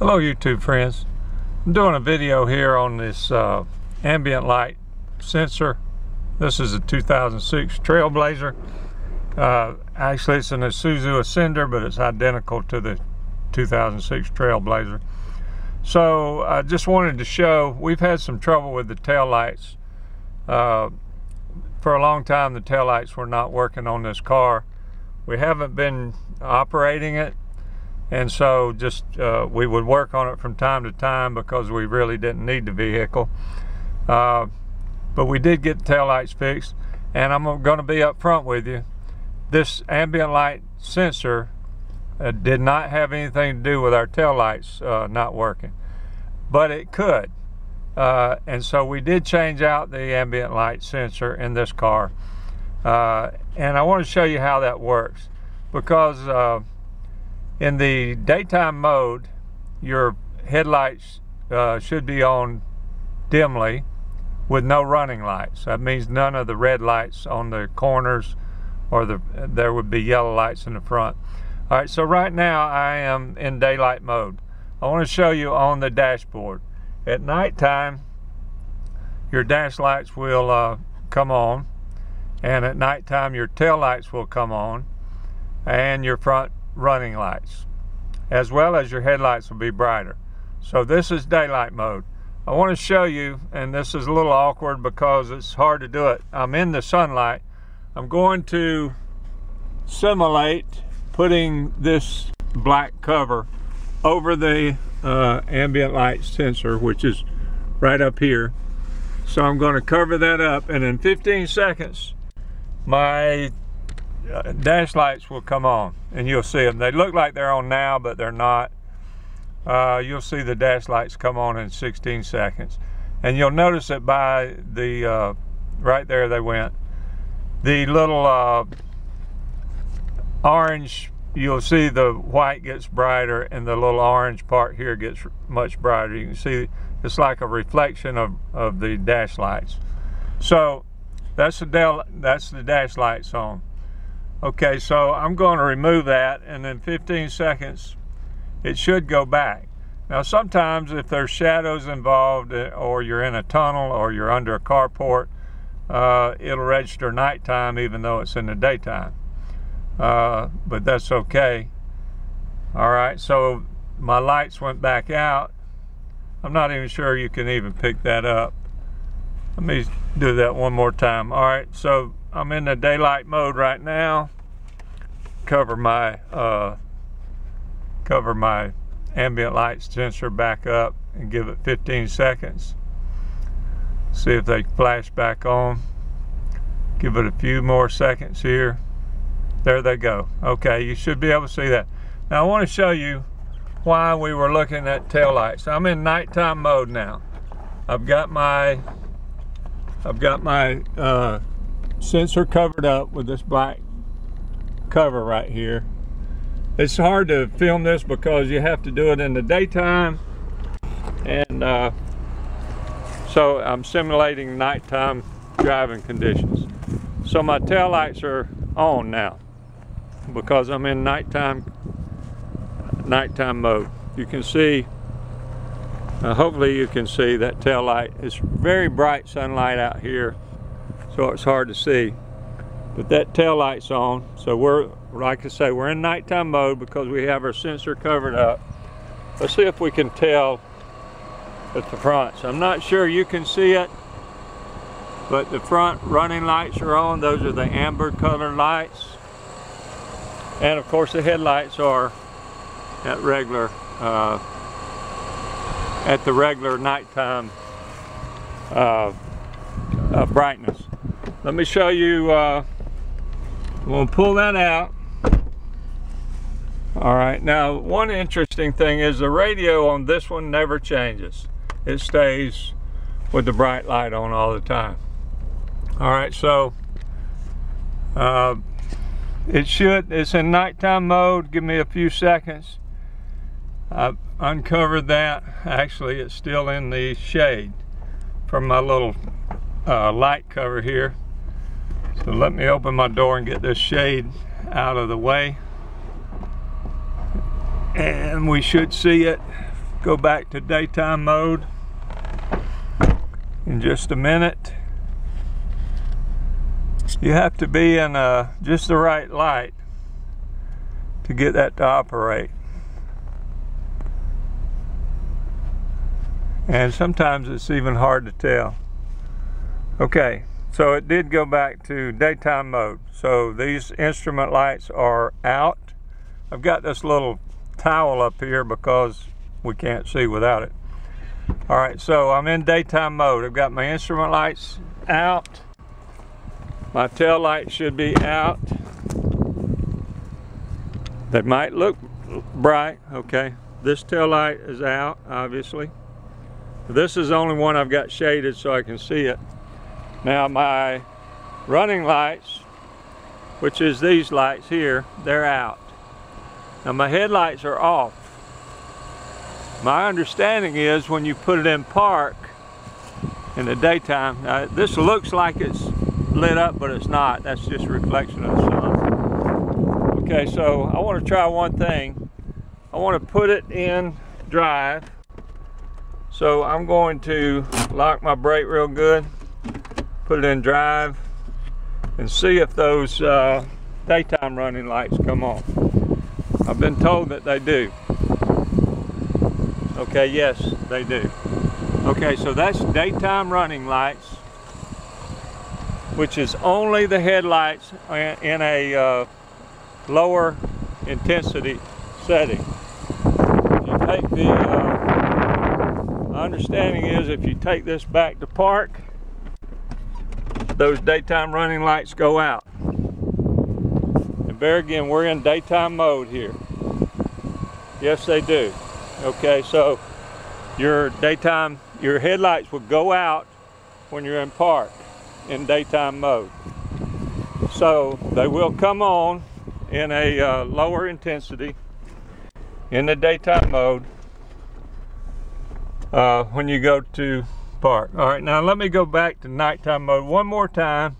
Hello YouTube friends. I'm doing a video here on this uh, ambient light sensor. This is a 2006 Trailblazer. Uh, actually it's an Isuzu Ascender but it's identical to the 2006 Trailblazer. So I just wanted to show, we've had some trouble with the tail lights. Uh, for a long time the tail lights were not working on this car. We haven't been operating it and so just uh, we would work on it from time to time because we really didn't need the vehicle. Uh, but we did get the tail lights fixed and I'm going to be up front with you. This ambient light sensor uh, did not have anything to do with our tail lights uh, not working, but it could. Uh, and so we did change out the ambient light sensor in this car. Uh, and I want to show you how that works because in the daytime mode, your headlights uh, should be on dimly with no running lights. That means none of the red lights on the corners or the there would be yellow lights in the front. All right, so right now I am in daylight mode. I want to show you on the dashboard. At nighttime, your dash lights will uh, come on, and at nighttime your tail lights will come on, and your front running lights, as well as your headlights will be brighter. So this is daylight mode. I want to show you, and this is a little awkward because it's hard to do it. I'm in the sunlight. I'm going to simulate putting this black cover over the uh, ambient light sensor, which is right up here. So I'm going to cover that up, and in 15 seconds, my dash lights will come on and you'll see them. They look like they're on now, but they're not. Uh, you'll see the dash lights come on in 16 seconds. And you'll notice that by the, uh, right there they went, the little uh, orange, you'll see the white gets brighter and the little orange part here gets much brighter. You can see it's like a reflection of, of the dash lights. So that's the, that's the dash lights on. Okay, so I'm going to remove that and in 15 seconds it should go back. Now sometimes if there's shadows involved uh, or you're in a tunnel or you're under a carport, uh, it'll register nighttime even though it's in the daytime. Uh, but that's okay. All right, so my lights went back out. I'm not even sure you can even pick that up. Let me do that one more time. All right, so I'm in the daylight mode right now. Cover my uh, cover my ambient light sensor back up and give it 15 seconds. See if they flash back on. Give it a few more seconds here. There they go. Okay, you should be able to see that. Now I want to show you why we were looking at tail lights. I'm in nighttime mode now. I've got my I've got my uh, sensor covered up with this black cover right here. It's hard to film this because you have to do it in the daytime and uh, so I'm simulating nighttime driving conditions. So my tail lights are on now because I'm in nighttime nighttime mode. You can see, uh, hopefully you can see that tail light. It's very bright sunlight out here so it's hard to see. But that tail light's on, so we're, like I say, we're in nighttime mode because we have our sensor covered up. Let's see if we can tell at the front. So I'm not sure you can see it, but the front running lights are on. Those are the amber colored lights. And of course the headlights are at regular, uh, at the regular nighttime uh, uh, brightness. Let me show you, uh, we'll pull that out. All right, now one interesting thing is the radio on this one never changes. It stays with the bright light on all the time. All right, so uh, it should, it's in nighttime mode. Give me a few seconds. I've uncovered that. Actually, it's still in the shade from my little uh, light cover here. So let me open my door and get this shade out of the way. And we should see it go back to daytime mode in just a minute. You have to be in uh, just the right light to get that to operate. And sometimes it's even hard to tell. Okay, so it did go back to daytime mode. So these instrument lights are out. I've got this little towel up here because we can't see without it. All right, so I'm in daytime mode. I've got my instrument lights out. My tail light should be out. They might look bright, okay. This tail light is out, obviously. This is the only one I've got shaded so I can see it. Now my running lights, which is these lights here, they're out. Now my headlights are off. My understanding is when you put it in park in the daytime, now this looks like it's lit up, but it's not. That's just reflection of the sun. Okay, so I want to try one thing. I want to put it in drive. So I'm going to lock my brake real good, put it in drive, and see if those uh, daytime running lights come on. I've been told that they do. Okay, yes, they do. Okay, so that's daytime running lights, which is only the headlights in a uh, lower intensity setting. You take the, uh, understanding is if you take this back to park, those daytime running lights go out. And there again, we're in daytime mode here. Yes, they do. Okay, so your daytime, your headlights will go out when you're in park in daytime mode. So they will come on in a uh, lower intensity in the daytime mode uh, when you go to park. All right, now let me go back to nighttime mode one more time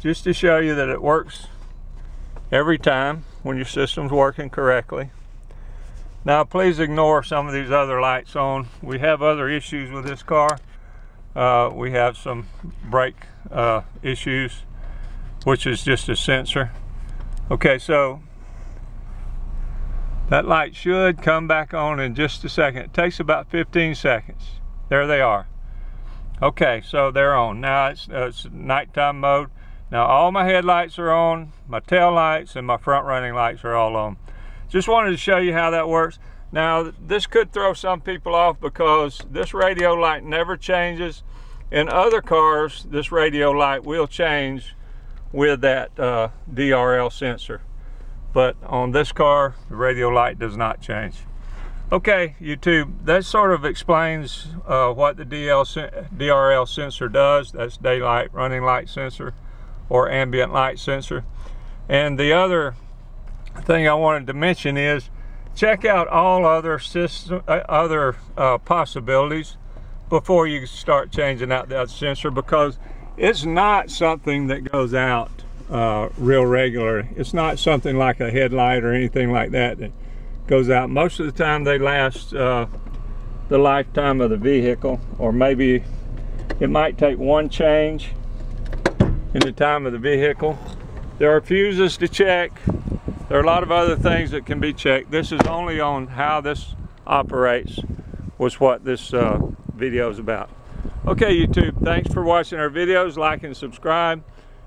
just to show you that it works every time when your system's working correctly. Now please ignore some of these other lights on. We have other issues with this car. Uh, we have some brake uh, issues, which is just a sensor. Okay, so that light should come back on in just a second. It takes about 15 seconds. There they are. Okay, so they're on. Now it's, uh, it's nighttime mode. Now all my headlights are on, my tail lights and my front running lights are all on. Just wanted to show you how that works. Now, this could throw some people off because this radio light never changes. In other cars, this radio light will change with that uh, DRL sensor. But on this car, the radio light does not change. Okay, YouTube, that sort of explains uh, what the DL, DRL sensor does. That's daylight running light sensor or ambient light sensor. And the other thing I wanted to mention is check out all other system, uh, other uh, possibilities before you start changing out that sensor because it's not something that goes out uh, real regular. It's not something like a headlight or anything like that that goes out. Most of the time they last uh, the lifetime of the vehicle or maybe it might take one change in the time of the vehicle. There are fuses to check there are a lot of other things that can be checked. This is only on how this operates was what this uh, video is about. Okay, YouTube, thanks for watching our videos. Like and subscribe,